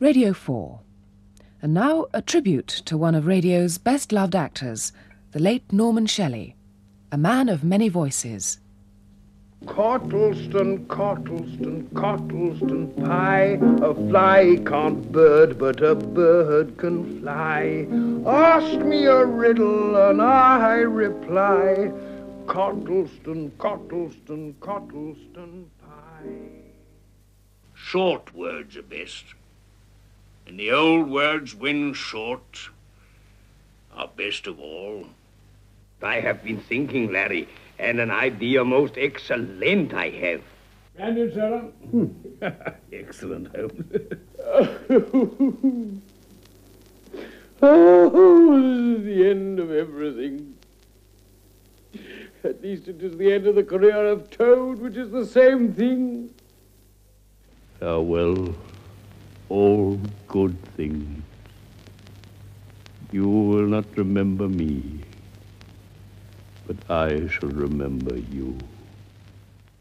Radio 4. And now a tribute to one of radio's best loved actors, the late Norman Shelley, a man of many voices. Cottleston, Cottleston, Cottleston pie. A fly can't bird, but a bird can fly. Ask me a riddle and I reply. Cottleston, Cottleston, Cottleston pie. Short words are best. And the old words, when short, are best of all. I have been thinking, Larry, and an idea most excellent I have. Brandon, sir? Hmm. Excellent, Holmes. Oh, this is the end of everything. At least it is the end of the career of Toad, which is the same thing. Ah, Farewell, all good things. You will not remember me, but I shall remember you.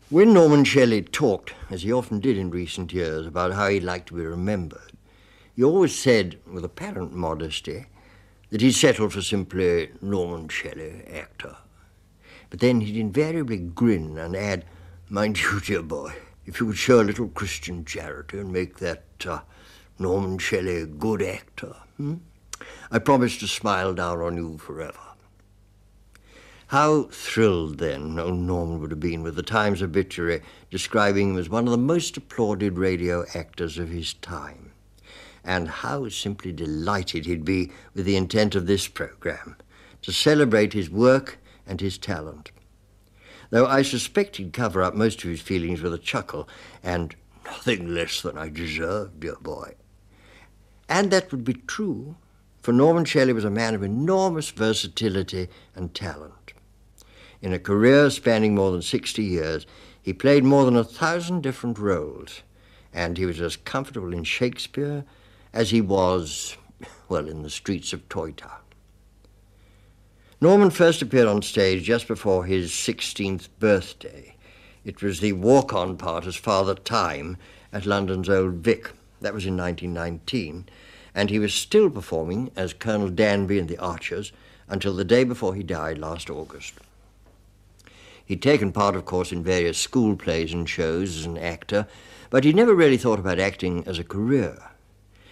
When Norman Shelley talked, as he often did in recent years, about how he'd like to be remembered, he always said, with apparent modesty, that he'd settled for simply Norman Shelley, actor. But then he'd invariably grin and add, Mind you, dear boy, if you would show a little Christian charity and make that uh, Norman Shelley good actor, hmm? I promise to smile down on you forever. How thrilled then old Norman would have been with the Times obituary describing him as one of the most applauded radio actors of his time. And how simply delighted he'd be with the intent of this program to celebrate his work and his talent. Though I suspect he'd cover up most of his feelings with a chuckle and nothing less than I deserve, dear boy. And that would be true, for Norman Shelley was a man of enormous versatility and talent. In a career spanning more than 60 years, he played more than a thousand different roles, and he was as comfortable in Shakespeare as he was, well, in the streets of Toy Town. Norman first appeared on stage just before his 16th birthday. It was the walk on part as Father Time at London's Old Vic. That was in 1919, and he was still performing as Colonel Danby in The Archers until the day before he died last August. He'd taken part, of course, in various school plays and shows as an actor, but he'd never really thought about acting as a career.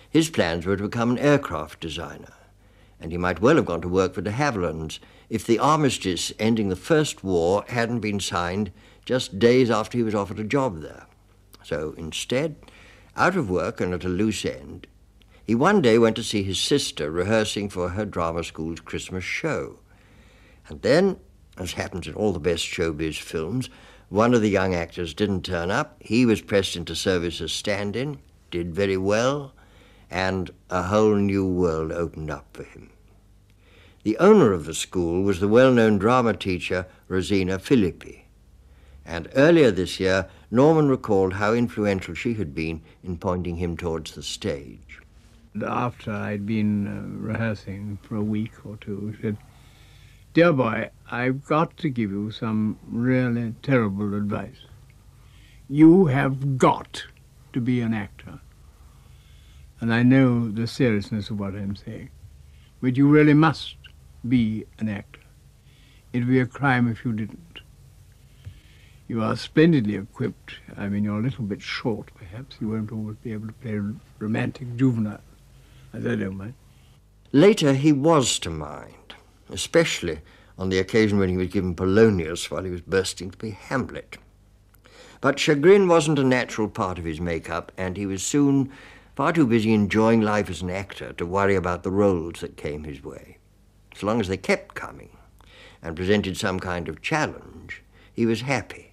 His plans were to become an aircraft designer and he might well have gone to work for de Havillands if the armistice ending the First War hadn't been signed just days after he was offered a job there. So instead, out of work and at a loose end, he one day went to see his sister rehearsing for her drama school's Christmas show. And then, as happens in all the best showbiz films, one of the young actors didn't turn up. He was pressed into service as stand in, did very well, and a whole new world opened up for him. The owner of the school was the well known drama teacher Rosina Philippi. And earlier this year, Norman recalled how influential she had been in pointing him towards the stage. After I'd been uh, rehearsing for a week or two, she said, Dear boy, I've got to give you some really terrible advice. You have got to be an actor. And I know the seriousness of what I'm saying. But you really must be an actor. It would be a crime if you didn't. You are splendidly equipped. I mean, you're a little bit short, perhaps. You won't always be able to play a romantic juvenile, as I don't mind. Later, he was to mind, especially on the occasion when he was given Polonius while he was bursting to be Hamlet. But chagrin wasn't a natural part of his makeup, and he was soon far too busy enjoying life as an actor to worry about the roles that came his way. So long as they kept coming and presented some kind of challenge, he was happy.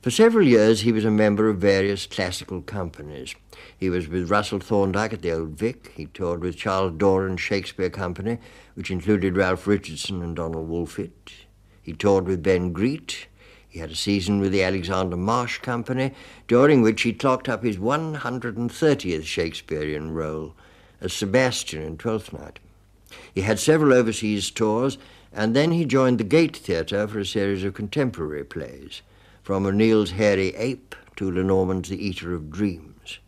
For several years, he was a member of various classical companies. He was with Russell Thorndike at the Old Vic. He toured with Charles Doran's Shakespeare Company, which included Ralph Richardson and Donald Wolfit. He toured with Ben Greet. He had a season with the Alexander Marsh Company, during which he clocked up his 130th Shakespearean role as Sebastian in Twelfth Night. He had several overseas tours, and then he joined the Gate Theatre for a series of contemporary plays, from O'Neill's Hairy Ape to Lenormand's The Eater of Dreams.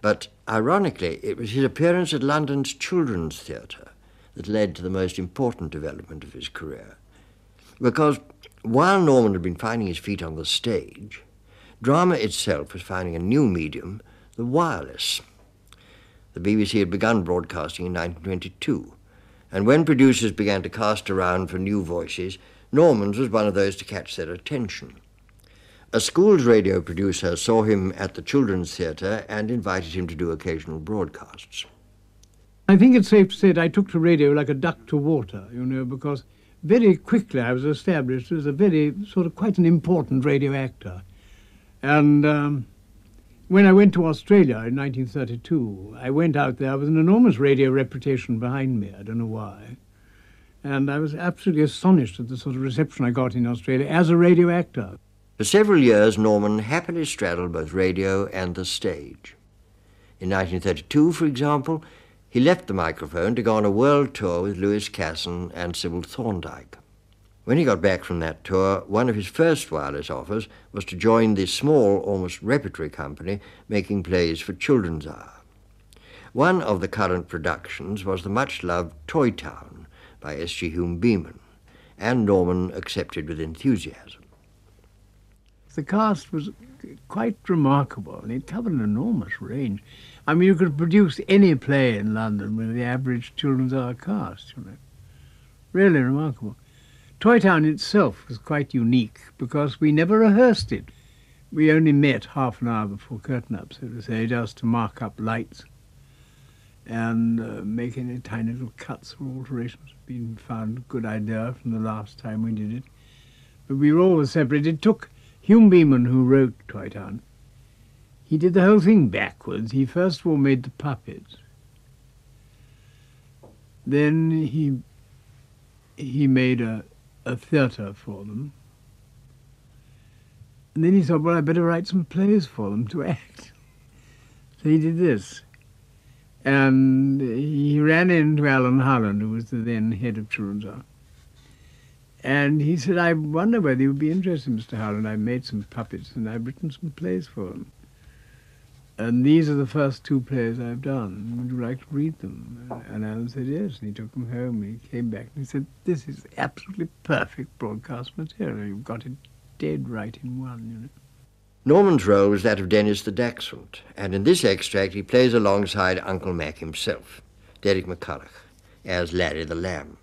But ironically, it was his appearance at London's Children's Theatre that led to the most important development of his career. Because while Norman had been finding his feet on the stage, drama itself was finding a new medium, the wireless. The BBC had begun broadcasting in 1922, and when producers began to cast around for new voices, Norman's was one of those to catch their attention. A school's radio producer saw him at the Children's Theatre and invited him to do occasional broadcasts. I think it's safe to say that I took to radio like a duck to water, you know, because very quickly I was established as a very sort of quite an important radio actor. And um, when I went to Australia in 1932, I went out there with an enormous radio reputation behind me. I don't know why. And I was absolutely astonished at the sort of reception I got in Australia as a radio actor. For several years, Norman happily straddled both radio and the stage. In 1932, for example, he left the microphone to go on a world tour with Lewis Casson and Sybil Thorndike. When he got back from that tour, one of his first wireless offers was to join the small, almost repertory company making plays for Children's Hour. One of the current productions was the much loved Toy Town by S.G. Hume Beaman, and Norman accepted with enthusiasm. The cast was quite remarkable, it covered an enormous range. I mean, you could produce any play in London with the average Children's Hour cast, you know. Really remarkable. Toy Town itself was quite unique because we never rehearsed it. We only met half an hour before curtain up, so to say, just to mark up lights and uh, make any tiny little cuts or alterations. Been found a good idea from the last time we did it. But we were always separate. It took Hume Beaman, who wrote Toy Town, he did the whole thing backwards. He first of all made the puppets. Then he he made a a theatre for them. And then he thought, well, I better write some plays for them to act. So he did this. And he ran into Alan Howland, who was the then head of Children's Hour. And he said, I wonder whether you'd be interested, Mr. Howland. I've made some puppets and I've written some plays for them. And these are the first two plays I've done. Would you like to read them? And Alan said yes. And he took them home. And he came back and he said, This is absolutely perfect broadcast material. You've got it dead right in one, you know. Norman's role was that of Dennis the Dachshund, and in this extract he plays alongside Uncle Mac himself, Derek McCulloch, as Larry the Lamb.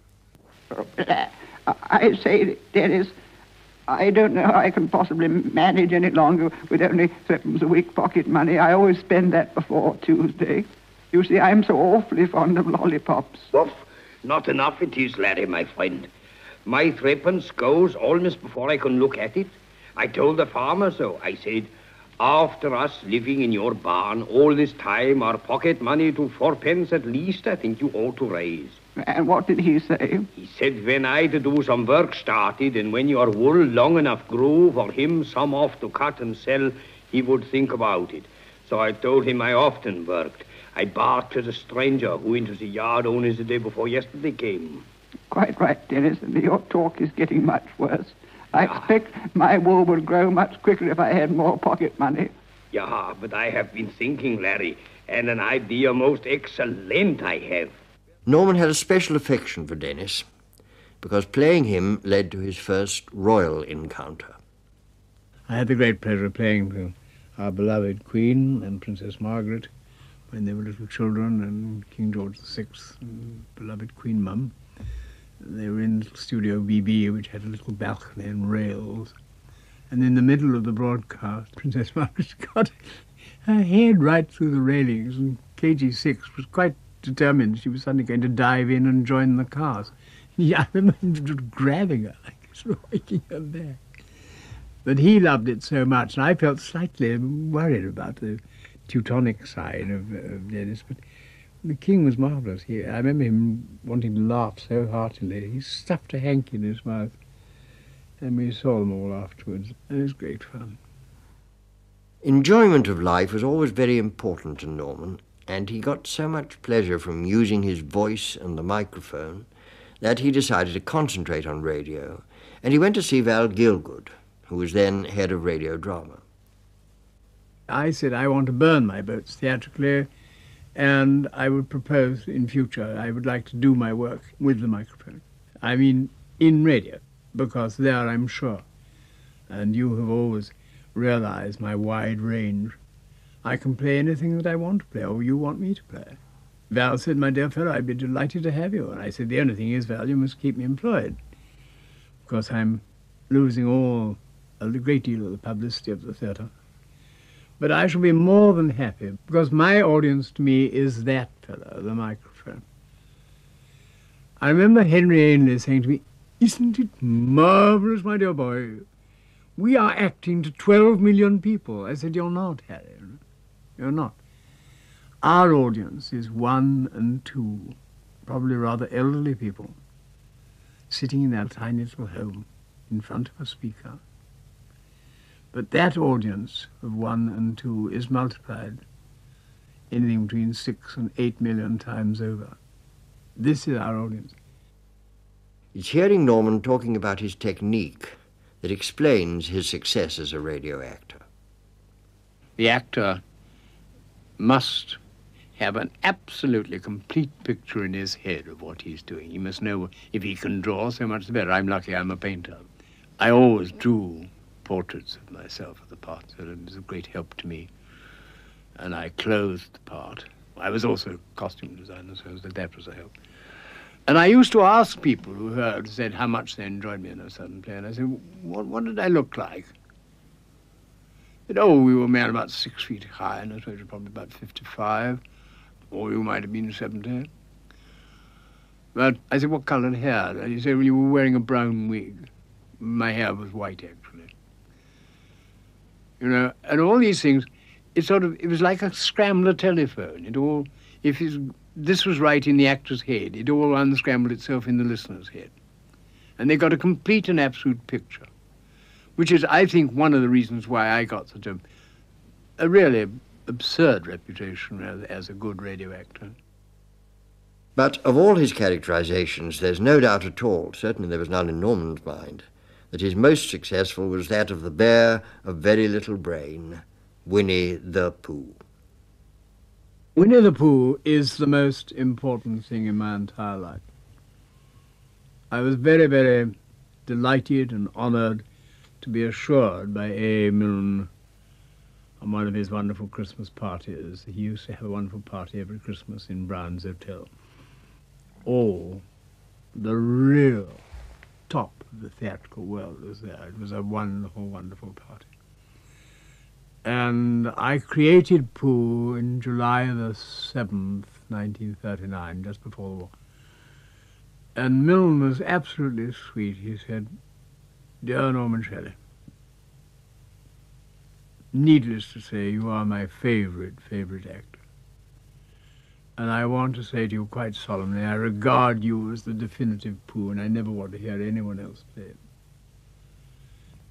I say, Dennis, I don't know how I can possibly manage any longer with only threepence a week pocket money. I always spend that before Tuesday. You see, I'm so awfully fond of lollipops. Oof, not enough it is, Larry, my friend. My threepence goes almost before I can look at it. I told the farmer so. I said, after us living in your barn all this time, our pocket money to fourpence at least, I think you ought to raise. And what did he say? He said when I to do some work started, and when your wool long enough grew for him some off to cut and sell, he would think about it. So I told him I often worked. I barked at a stranger who into the yard only the day before yesterday came. Quite right, Dennis, and your talk is getting much worse. I ah. expect my wool would grow much quicker if I had more pocket money. Yeah, but I have been thinking, Larry, and an idea most excellent I have. Norman had a special affection for Dennis because playing him led to his first royal encounter. I had the great pleasure of playing to our beloved Queen and Princess Margaret when they were little children, and King George VI and beloved Queen Mum. They were in Studio BB, which had a little balcony and rails. And in the middle of the broadcast, Princess Margaret got her head right through the railings, and KG6 was quite determined she was suddenly going to dive in and join the cars. Yeah, I remember just grabbing her, like striking her back. But he loved it so much, and I felt slightly worried about the Teutonic side of, of Dennis. But the king was marvellous. He, I remember him wanting to laugh so heartily. He stuffed a hanky in his mouth. And we saw them all afterwards. And it was great fun. Enjoyment of life was always very important to Norman, and he got so much pleasure from using his voice and the microphone that he decided to concentrate on radio, and he went to see Val Gielgud, who was then head of radio drama. I said I want to burn my boats theatrically, and I would propose in future I would like to do my work with the microphone. I mean, in radio, because there I'm sure, and you have always realized my wide range. I can play anything that I want to play, or you want me to play. Val said, My dear fellow, I'd be delighted to have you. And I said, The only thing is, Val, you must keep me employed. Because I'm losing all, a great deal of the publicity of the theatre. But I shall be more than happy, because my audience to me is that fellow, the microphone. I remember Henry Ainley saying to me, Isn't it marvellous, my dear boy? We are acting to 12 million people. I said, You're not, Harry. You're not. Our audience is one and two, probably rather elderly people, sitting in their tiny little home in front of a speaker. But that audience of one and two is multiplied anything between six and eight million times over. This is our audience. It's hearing Norman talking about his technique that explains his success as a radio actor. The actor must have an absolutely complete picture in his head of what he's doing. He must know if he can draw, so much the better. I'm lucky I'm a painter. I always drew portraits of myself for the part, so it was a great help to me. And I clothed the part. I was also a costume designer, so that was a help. And I used to ask people who heard, said how much they enjoyed me in a certain play, and I said, what, what did I look like? Said, oh, we were men about six feet high, and I suppose probably about 55 or you might have been 70. But I said, what coloured hair? And he said, well, you were wearing a brown wig. My hair was white, actually. You know, and all these things, it sort of, it was like a scrambler telephone. It all, if this was right in the actor's head, it all unscrambled itself in the listener's head. And they got a complete and absolute picture, which is, I think, one of the reasons why I got such a, a really absurd reputation as a good radio actor. But of all his characterizations, there's no doubt at all, certainly there was none in Norman's mind, that his most successful was that of the bear of very little brain, Winnie the Pooh. Winnie the Pooh is the most important thing in my entire life. I was very, very delighted and honored to be assured by A. Milne on one of his wonderful Christmas parties. He used to have a wonderful party every Christmas in Brown's Hotel. All the real top of the theatrical world was there. It was a wonderful, wonderful party. And I created Pooh in July the 7th, 1939, just before the war. And Milne was absolutely sweet. He said, Dear Norman Shelley, needless to say, you are my favorite, favorite actor. And I want to say to you quite solemnly, I regard you as the definitive Pooh, and I never want to hear anyone else play it.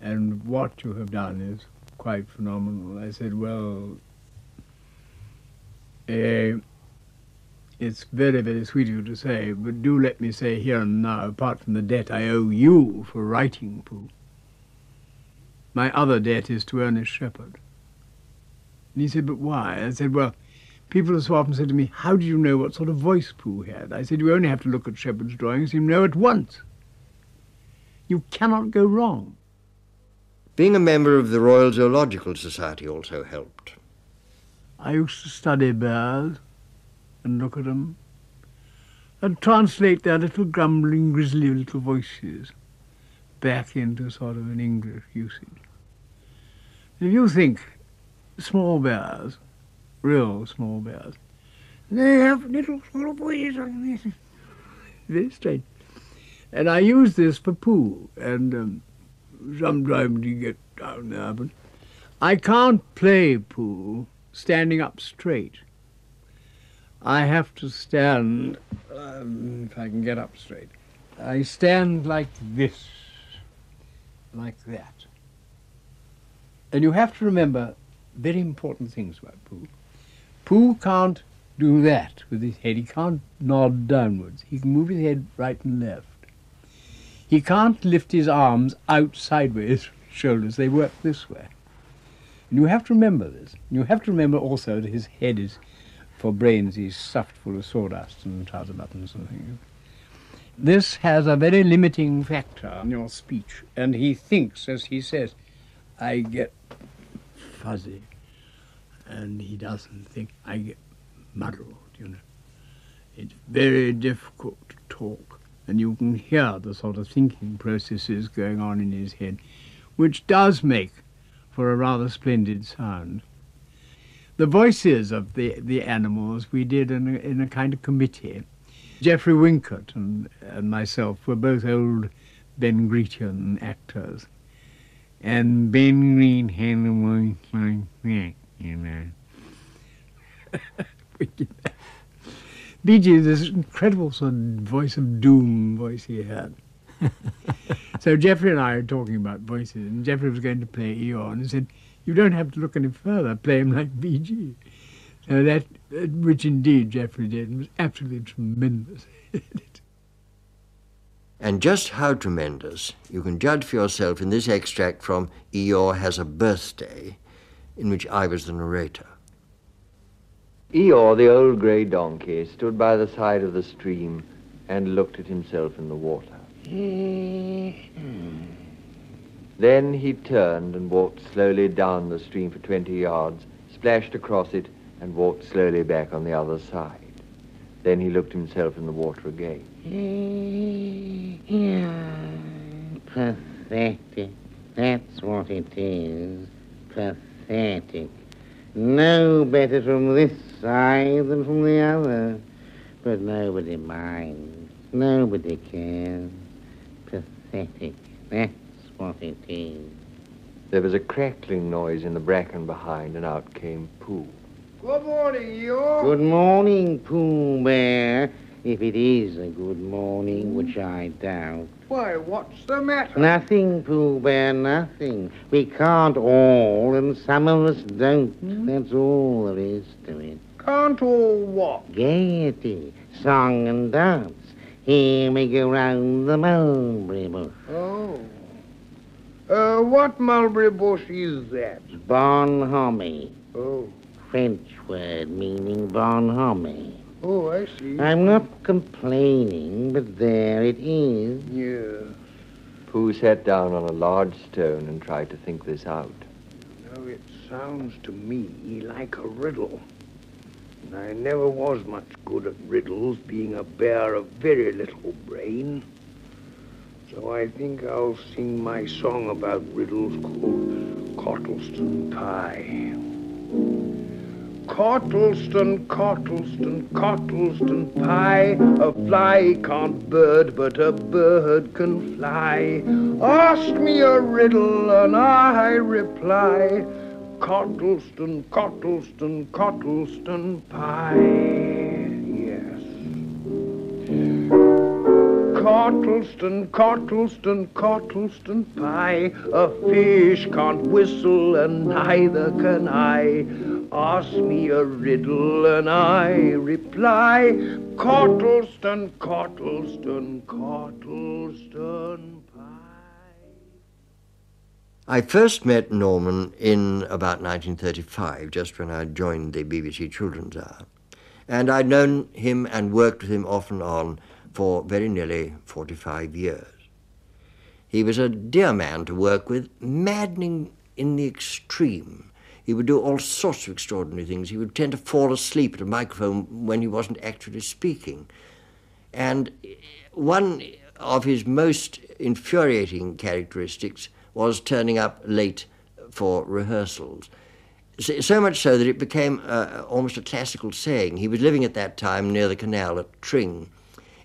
And what you have done is quite phenomenal. I said, well, uh, it's very, very sweet of you to say, but do let me say here and now, apart from the debt I owe you for writing Pooh, my other debt is to Ernest Shepard. And he said, but why? I said, well, people have so often said to me, how do you know what sort of voice Pooh had? I said, you only have to look at Shepard's drawings, you know at once. You cannot go wrong. Being a member of the Royal Zoological Society also helped. I used to study bears and look at them and translate their little grumbling, grisly little voices back into sort of an English usage. If you think small bears, real small bears, they have little small voices like this. Very strange. And I use this for Pooh, and um, sometimes you get down there, but I can't play Pooh standing up straight. I have to stand, um, if I can get up straight, I stand like this like that. And you have to remember very important things about Pooh. Pooh can't do that with his head. He can't nod downwards. He can move his head right and left. He can't lift his arms out sideways, shoulders. They work this way. And you have to remember this. You have to remember also that his head is, for brains, he's stuffed full of sawdust and trouser buttons and things. This has a very limiting factor on your speech, and he thinks, as he says, I get fuzzy, and he doesn't think I get muddled, you know. It's very difficult to talk, and you can hear the sort of thinking processes going on in his head, which does make for a rather splendid sound. The voices of the, the animals we did in a, in a kind of committee. Geoffrey Wincott and, and myself were both old Ben Grecian actors. And Ben Greet had a voice like you know. Bee this incredible sort of voice of doom voice he had. so Geoffrey and I were talking about voices, and Geoffrey was going to play Eeyore, and he said, "You don't have to look any further. Play him like BG." So that, which indeed Geoffrey did, was absolutely tremendous. and just how tremendous you can judge for yourself in this extract from Eeyore Has a Birthday, in which I was the narrator. Eeyore, the old grey donkey, stood by the side of the stream and looked at himself in the water. Eh, hmm. Then he turned and walked slowly down the stream for 20 yards, splashed across it, and walked slowly back on the other side. Then he looked himself in the water again. Eh, pathetic. That's what it is. Pathetic. No better from this side than from the other. But nobody minds. Nobody cares. Pathetic. That's what it is. There was a crackling noise in the bracken behind, and out came Pooh. Good morning, you. Good morning, Pooh Bear. If it is a good morning, which I doubt. Why, what's the matter? Nothing, Pooh Bear, nothing. We can't all, and some of us don't. Hmm? That's all there is to it. Can't all what? Gaiety, song and dance. Here we go round the mulberry bush. Oh. Uh, what mulberry bush is that? Bonhomie. Oh. French word meaning bonhomie. Oh, I see. I'm not complaining, but there it is. Yes. Pooh sat down on a large stone and tried to think this out. Now, it sounds to me like a riddle. I never was much good at riddles, being a bear of very little brain. So I think I'll sing my song about riddles called Cottleston Pie. Cottleston, Cottleston, Cottleston pie. A fly can't bird, but a bird can fly. Ask me a riddle and I reply. Cottleston, Cottleston, Cottleston pie. Cottleston, Cottleston, Cottleston pie. A fish can't whistle and neither can I. Ask me a riddle and I reply, Cottleston, Cottleston, Cottleston pie. I first met Norman in about 1935, just when I joined the BBC Children's Hour. And I'd known him and worked with him off and on for very nearly 45 years. He was a dear man to work with, maddening in the extreme he would do all sorts of extraordinary things. He would tend to fall asleep at a microphone when he wasn't actually speaking. And one of his most infuriating characteristics was turning up late for rehearsals. So, much so that it became uh, almost a classical saying. He was living at that time near the canal at Tring.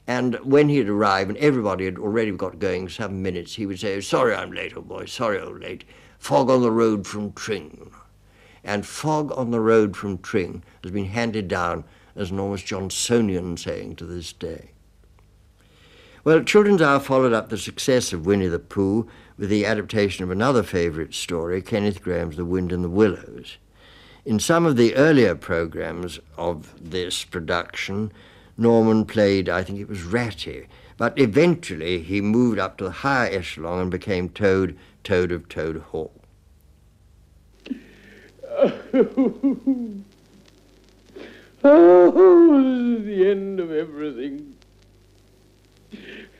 And when he'd arrive and everybody had already got going some minutes, he would say, Sorry I'm late, old boy, sorry old late. Fog on the road from Tring and fog on the road from Tring has been handed down as an almost Johnsonian saying to this day. Well, Children's Hour followed up the success of Winnie the Pooh with the adaptation of another favourite story, Kenneth Grahame's The Wind and the Willows. In some of the earlier programmes of this production, Norman played, I think it was Ratty, but eventually he moved up to the higher echelon and became Toad, Toad of Toad Hall. oh, this is the end of everything.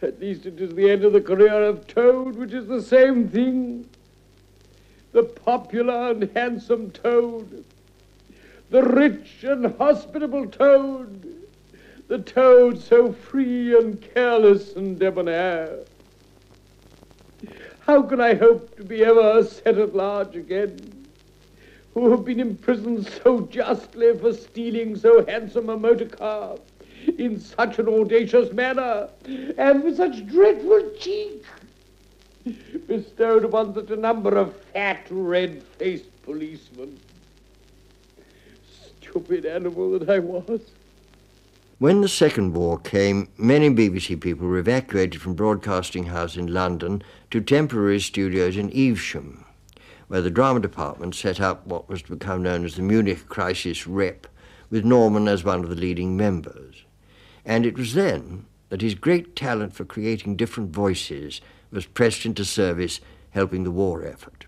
At least it is the end of the career of Toad, which is the same thing. The popular and handsome Toad. The rich and hospitable Toad. The Toad so free and careless and debonair. How can I hope to be ever set at large again? Who have been imprisoned so justly for stealing so handsome a motor car in such an audacious manner and with such dreadful cheek bestowed upon such a number of fat, red-faced policemen. Stupid animal that I was. When the Second War came, many BBC people were evacuated from Broadcasting House in London to temporary studios in Evesham, where the drama department set up what was to become known as the Munich Crisis Rep, with Norman as one of the leading members. And it was then that his great talent for creating different voices was pressed into service, helping the war effort.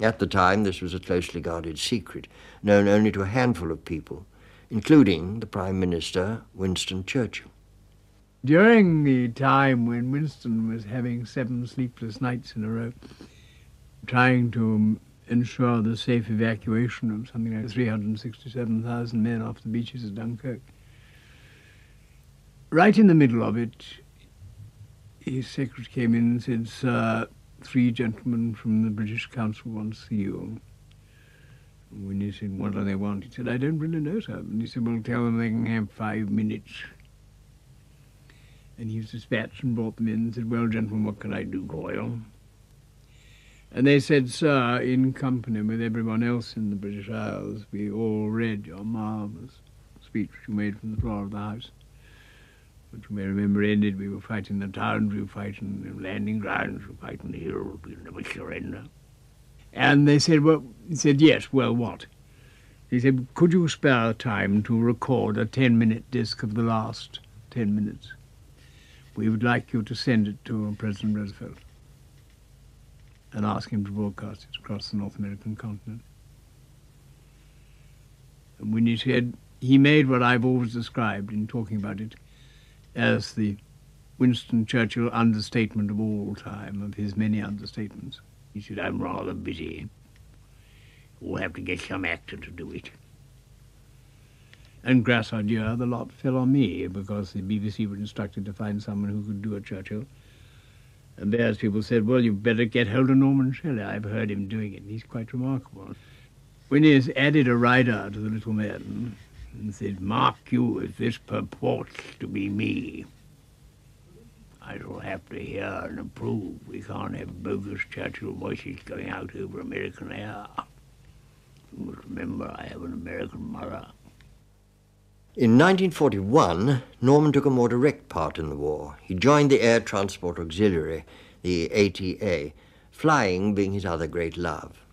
At the time, this was a closely guarded secret, known only to a handful of people, including the Prime Minister, Winston Churchill. During the time when Winston was having seven sleepless nights in a row, trying to um, ensure the safe evacuation of something like 367,000 men off the beaches of Dunkirk, right in the middle of it, his secretary came in and said, Sir, three gentlemen from the British Council want to see you. When he said, what do they want? He said, I don't really know, sir. And he said, well, tell them they can have five minutes. And he was dispatched and brought them in and said, well, gentlemen, what can I do you? And they said, sir, in company with everyone else in the British Isles, we all read your marvellous speech which you made from the floor of the House. Which you may remember ended, we were fighting the towns, we were fighting the landing grounds, we were fighting the hills, we never surrender. And they said, well, he said, yes, well, what? He said, could you spare time to record a 10-minute disc of the last 10 minutes? We would like you to send it to President Roosevelt and ask him to broadcast it across the North American continent. And when he said, he made what I've always described in talking about it as the Winston Churchill understatement of all time, of his many understatements. He said, I'm rather busy. We'll have to get some actor to do it. And grâce à Dieu, the lot fell on me because the BBC were instructed to find someone who could do a Churchill. And there's people said, well, you'd better get hold of Norman Shelley. I've heard him doing it. And he's quite remarkable. When he has added a rider to the little man and said, mark you if this purports to be me. I shall have to hear and approve. We can't have bogus Churchill voices going out over American air. You must remember I have an American mother. In 1941, Norman took a more direct part in the war. He joined the Air Transport Auxiliary, the ATA, flying being his other great love.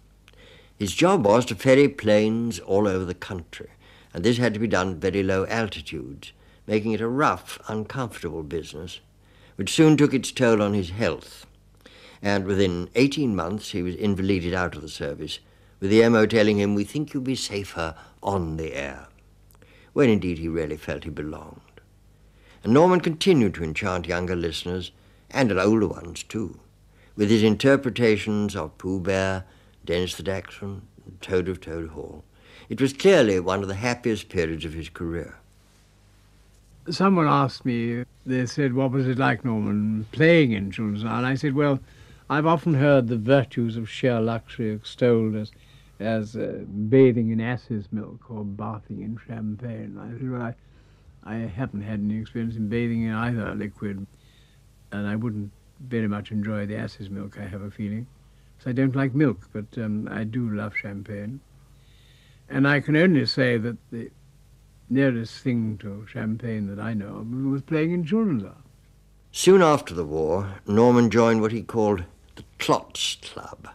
His job was to ferry planes all over the country, and this had to be done at very low altitudes, making it a rough, uncomfortable business, which soon took its toll on his health. And within 18 months, he was invalided out of the service, with the MO telling him, We think you'll be safer on the air when indeed he really felt he belonged. And Norman continued to enchant younger listeners, and older ones too, with his interpretations of Pooh Bear, Dennis the Dachshund, Toad of Toad Hall. It was clearly one of the happiest periods of his career. Someone asked me, they said, what was it like, Norman, playing in children's And I said, well, I've often heard the virtues of sheer luxury extolled as as uh, bathing in ass's milk or bathing in champagne. I said, well, I, I haven't had any experience in bathing in either liquid, and I wouldn't very much enjoy the ass's milk, I have a feeling. So I don't like milk, but um, I do love champagne. And I can only say that the nearest thing to champagne that I know of was playing in children's art. Soon after the war, Norman joined what he called the Klotz Club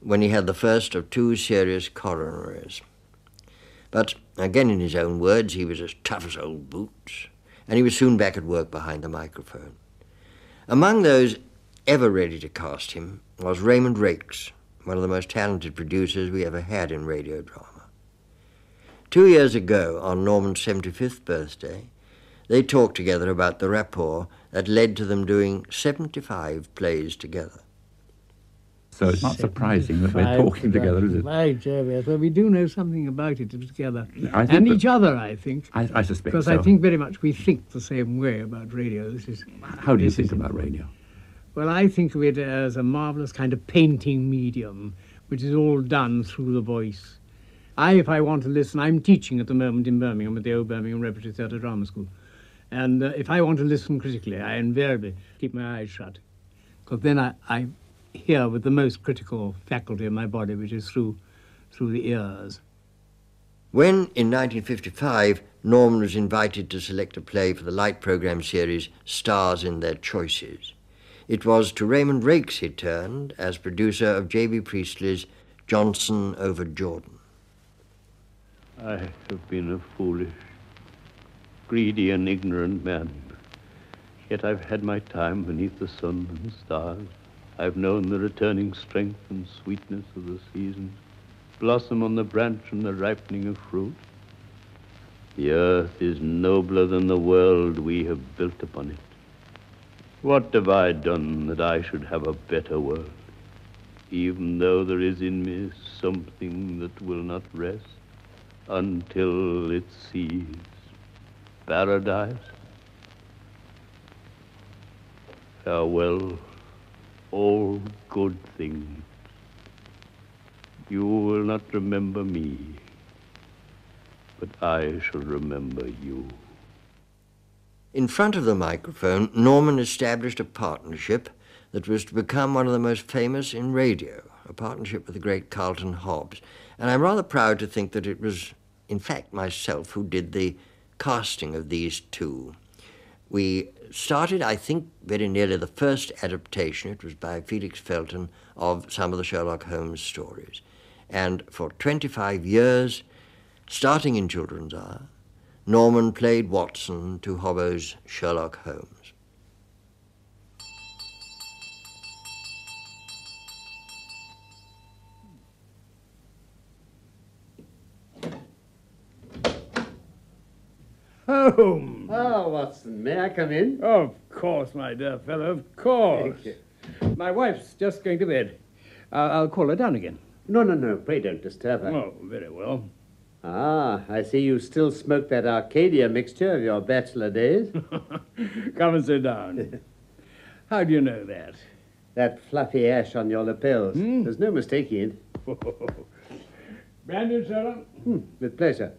when he had the first of two serious coronaries. But, again in his own words, he was as tough as old boots, and he was soon back at work behind the microphone. Among those ever ready to cast him was Raymond Raikes, one of the most talented producers we ever had in radio drama. Two years ago, on Norman's 75th birthday, they talked together about the rapport that led to them doing 75 plays together. So it's not surprising that we're talking together, is it? Right, yes. Well, we do know something about it together. And each other, I think. I, I suspect Because so. I think very much we think the same way about radio. This is, How do you this think about radio? Well, I think of it as a marvelous kind of painting medium, which is all done through the voice. I, if I want to listen, I'm teaching at the moment in Birmingham at the old Birmingham Repertory Theatre Drama School. And uh, if I want to listen critically, I invariably keep my eyes shut. Because then I, I hear with the most critical faculty of my body, which is through, through the ears. When, in 1955, Norman was invited to select a play for the light programme series Stars in Their Choices, it was to Raymond Raikes he turned as producer of J.B. Priestley's Johnson over Jordan. I have been a foolish, greedy, and ignorant man. Yet I've had my time beneath the sun and stars. I've known the returning strength and sweetness of the seasons, blossom on the branch and the ripening of fruit. The earth is nobler than the world we have built upon it. What have I done that I should have a better world? Even though there is in me something that will not rest until it sees paradise. Farewell, all good things. You will not remember me, but I shall remember you. In front of the microphone, Norman established a partnership that was to become one of the most famous in radio, a partnership with the great Carlton Hobbs. And I'm rather proud to think that it was, in fact, myself who did the casting of these two. We started, I think, very nearly the first adaptation, it was by Felix Felton, of some of the Sherlock Holmes stories. And for 25 years, starting in Children's Hour, Norman played Watson to Hobbo's Sherlock Holmes. Home! Oh, Watson, may I come in? Of course, my dear fellow, of course. Thank you. My wife's just going to bed. Uh, I'll call her down again. No, no, no, pray don't disturb her. Oh, very well. Ah, I see you still smoke that Arcadia mixture of your bachelor days. Come and sit down. How do you know that? That fluffy ash on your lapels. Hmm? There's no mistaking it. Brandy, Sarah? Hmm, with pleasure.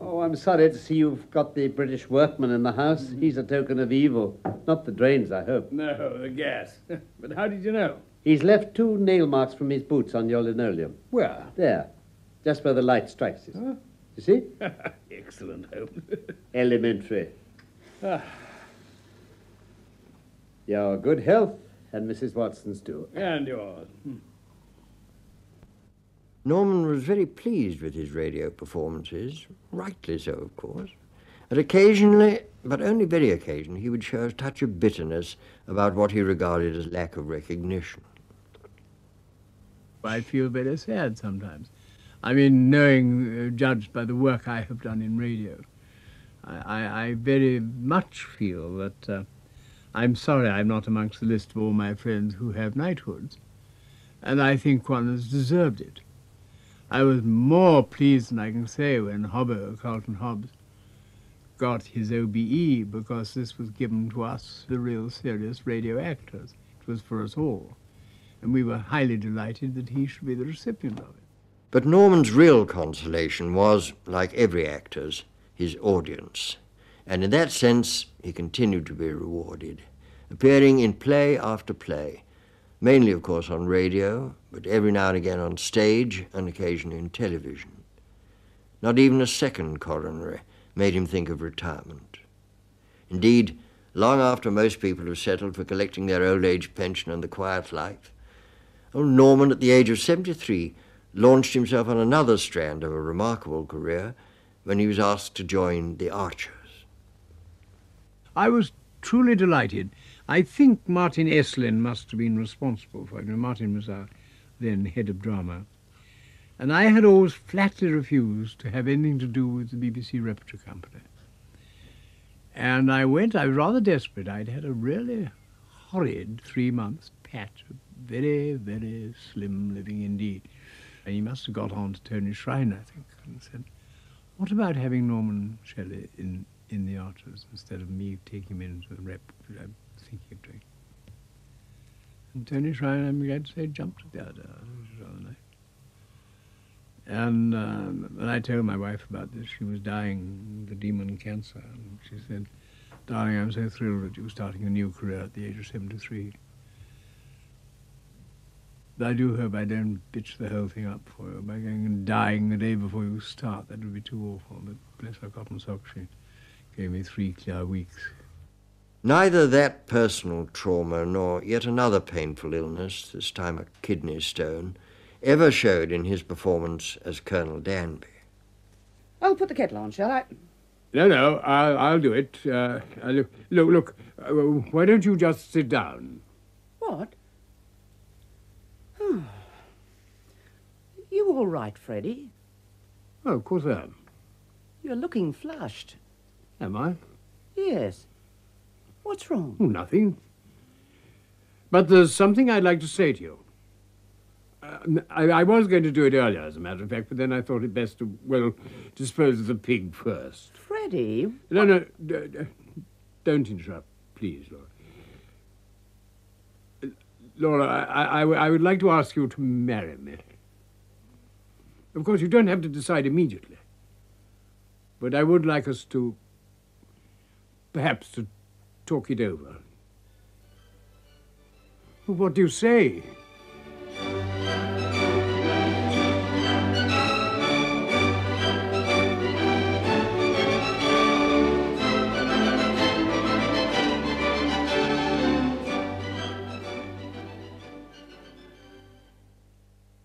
Oh, I'm sorry to see you've got the British workman in the house. Mm-hmm. He's a token of evil. Not the drains, I hope. No, the gas. but how did you know? He's left two nail marks from his boots on your linoleum. Where? There, just where the light strikes it. Huh? You see? Excellent, Holmes. Elementary. Ah. Your good health and Mrs. Watson's too. and yours. Norman was very pleased with his radio performances, rightly so, of course. And occasionally, but only very occasionally, he would show a touch of bitterness about what he regarded as lack of recognition. I feel very sad sometimes. I mean, knowing, uh, judged by the work I have done in radio, I, I, I very much feel that uh, I'm sorry I'm not amongst the list of all my friends who have knighthoods. And I think one has deserved it. I was more pleased than I can say when Hobbo, Carlton Hobbs, got his OBE because this was given to us, the real serious radio actors. It was for us all. And we were highly delighted that he should be the recipient of it. But Norman's real consolation was, like every actor's, his audience. And in that sense, he continued to be rewarded, appearing in play after play, mainly, of course, on radio, but every now and again on stage and occasionally in television. Not even a second coronary made him think of retirement. Indeed, long after most people have settled for collecting their old age pension and the quiet life, old Norman, at the age of 73, launched himself on another strand of a remarkable career when he was asked to join the Archers. I was truly delighted. I think Martin Esslin must have been responsible for it. Martin was our then head of drama. And I had always flatly refused to have anything to do with the BBC Repertory Company. And I went, I was rather desperate. I'd had a really horrid three months patch very, very slim living indeed. And he must have got on to Tony Shryane, I think, and said, what about having Norman Shelley in, in the Archers instead of me taking him into the rep, I'm thinking of doing? And Tony Shryane, I'm glad to say, jumped at the idea. Rather nice. And um, when I told my wife about this, she was dying the demon cancer. And she said, Darling, I'm so thrilled that you're starting a new career at the age of 73. But I do hope I don't bitch the whole thing up for you by going and dying the day before you start. That would be too awful. But bless her cotton sock, she gave me three clear weeks. Neither that personal trauma nor yet another painful illness, this time a kidney stone, ever showed in his performance as Colonel Danby. I'll put the kettle on, shall I? No, no, I'll, I'll do it. Uh, uh, look, look, look uh, why don't you just sit down? What? Oh. You all right, Freddie? Oh, of course I am. You're looking flushed. Am I? Yes. What's wrong? Oh, nothing. But there's something I'd like to say to you. Uh, I, I, was going to do it earlier, as a matter of fact, but then I thought it best to, well, dispose of the pig first. Freddie? No, no, don't interrupt, please, Laura. Laura, I, I, I would like to ask you to marry me. Of course, you don't have to decide immediately. But I would like us to, perhaps, to talk it over. What do you say?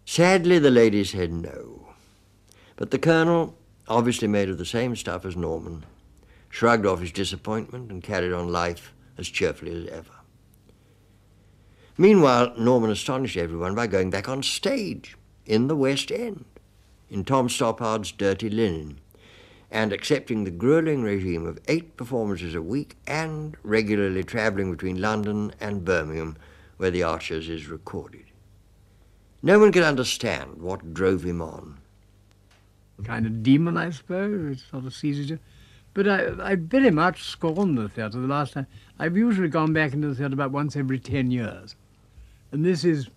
Sadly, the lady said no. But the colonel, obviously made of the same stuff as Norman, shrugged off his disappointment and carried on life as cheerfully as ever. Meanwhile, Norman astonished everyone by going back on stage in the West End, in Tom Stoppard's Dirty Linen, and accepting the grueling regime of eight performances a week and regularly travelling between London and Birmingham, where The Archers is recorded. No one could understand what drove him on. Kind of demon, I suppose. It sort of seizes you. But I, I very much scorn the theatre the last time. I've usually gone back into the theatre about once every ten years. And this is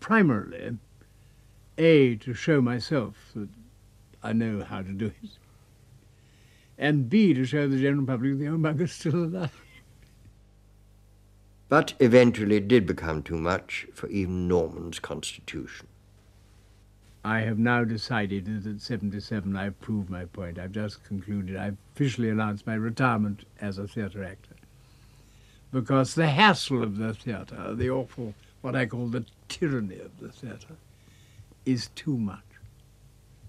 primarily, A, to show myself that I know how to do it, and B, to show the general public the old bugger's still alive. But eventually it did become too much for even Norman's constitution. I have now decided that at 77 I've proved my point. I've just concluded. I've officially announced my retirement as a theatre actor. Because the hassle of the theatre, the awful, what I call the tyranny of the theatre, is too much.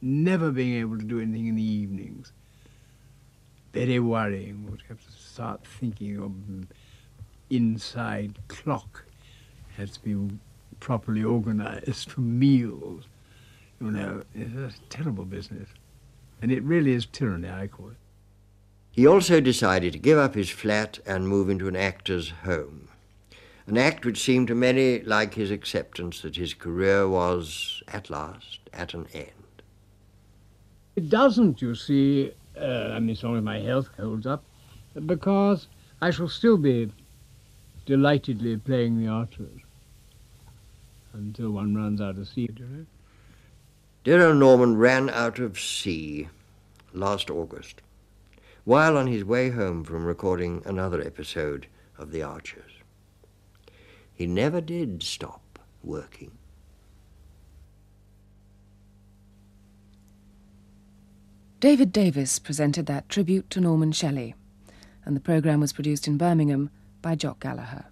Never being able to do anything in the evenings. Very worrying. Would have to start thinking of inside clock has to be properly organized for meals. You know, it's a terrible business. And it really is tyranny, I call it. He also decided to give up his flat and move into an actor's home. An act which seemed to many like his acceptance that his career was, at last, at an end. It doesn't, you see, uh, I mean, as long as my health holds up, because I shall still be delightedly playing the archers until one runs out of sea, you know. Dear old Norman ran out of sea last August, while on his way home from recording another episode of The Archers. He never did stop working. David Davis presented that tribute to Norman Shelley, and the programme was produced in Birmingham by Jock Gallagher.